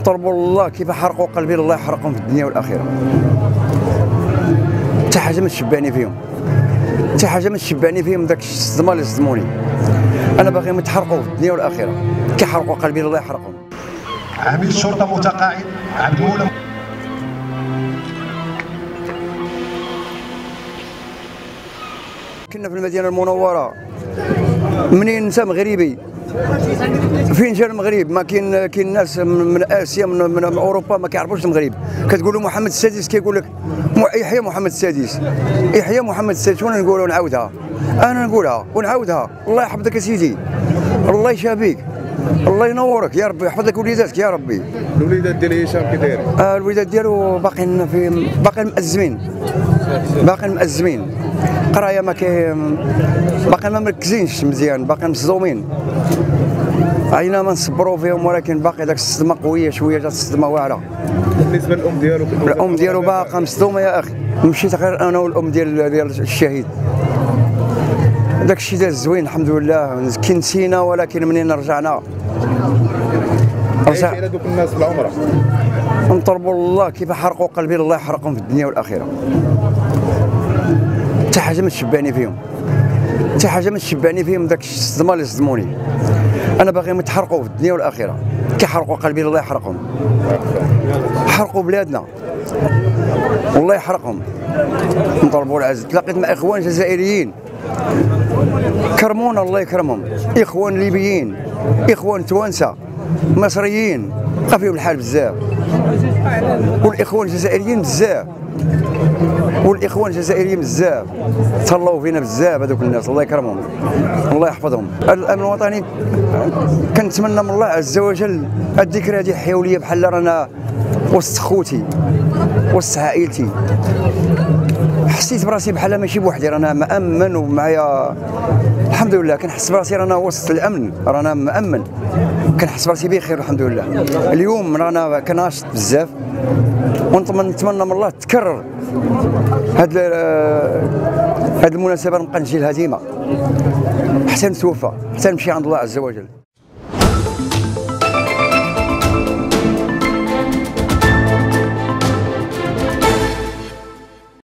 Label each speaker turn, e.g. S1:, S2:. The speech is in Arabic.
S1: نطلبوا الله كيف حرقوا قلبي الله يحرقهم في الدنيا والآخرة؟ حتى حاجة ما تشبعني فيهم. حتى حاجة ما تشبعني فيهم ذاك الصدمة اللي صدموني. أنا باغيهم يتحرقوا في الدنيا والآخرة. كيحرقوا قلبي الله يحرقهم
S2: عميد شرطه متقاعد. عبد المولى
S1: كنا في المدينة المنورة. منين؟ انت مغربي فين جا المغرب؟ ما كاين كاين ناس من آسيا من, من, أوروبا ما كيعرفوش المغرب. كتقول له محمد السادس كيقول لك يحيى محمد السادس. يحيى محمد السادس وأنا نقولها ونعاودها أنا نقولها ونعاودها. الله يحفظك يا سيدي. الله يشافيك. الله ينورك. يا ربي يحفظ لك وليداتك يا ربي.
S3: الوليدات ديال هشام كي دايرين
S1: آه، الوليدات ديالو باقيين في باقيين مأزمين. باقيين مأزمين. قراية ما كي باقيين ما مركزينش مزيان باقيين مصدومين. عينا ما نصبروا فيهم ولكن باقي داك الصدمة قوية شوية جات الصدمة واعرة.
S3: بالنسبة للأم ديالو
S1: الأم ديالو باقا مصدومة يا أخي. مشيت غير أنا والأم ديال ديال الشهيد. داك الشيء داز زوين الحمد لله. كي نسينا ولكن منين رجعنا؟ رجع
S3: دوك الناس في العمره
S1: نطلبوا الله كيف حرقوا قلبي الله يحرقهم في الدنيا والآخرة. حتى حاجة ما تشبعني فيهم. حتى حاجة ما تشبعني فيهم ذاك الصدمه اللي صدموني. أنا باغيهم يتحرقوا في الدنيا والآخرة. كيحرقوا قلبي الله يحرقهم. حرقوا بلادنا. والله يحرقهم. نطلبوا العز تلاقيت مع إخوان جزائريين. كرمونا الله يكرمهم. إخوان ليبيين. إخوان توانسة. مصريين. بقى فيهم الحال بزاف. والإخوان الجزائريين بزاف. والإخوان الجزائريين بزاف تهلاو فينا بزاف هذوك الناس الله يكرمهم الله يحفظهم. الأمن الوطني كنتمنى من الله عز وجل الذكرى هذه يحيوا لي بحال رانا وسط خوتي وسط عائلتي. حسيت براسي بحال ماشي بوحدي رانا مأمن ومعايا الحمد لله كنحس براسي رانا وسط الأمن رانا مأمن كنحس براسي بخير الحمد لله. اليوم رانا كناشط بزاف ونتمنى نتمنى من الله تكرر. هاد هاد المناسبة نبقى نجي الهزيمه حتى نتوفى حتى نمشي عند الله عز وجل.